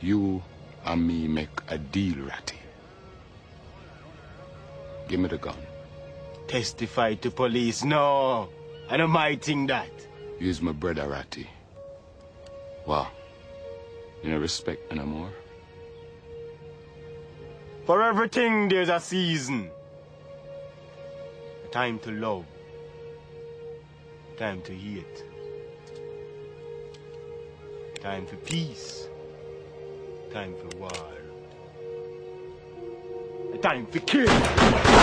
You and me make a deal, Ratty. Give me the gun. Testify to police. No. I don't mind thing that. Use my brother, Ratty. Wow. You no respect no more? For everything there's a season. A time to love. A time to hate. A time for peace. Time for war. Time for kill.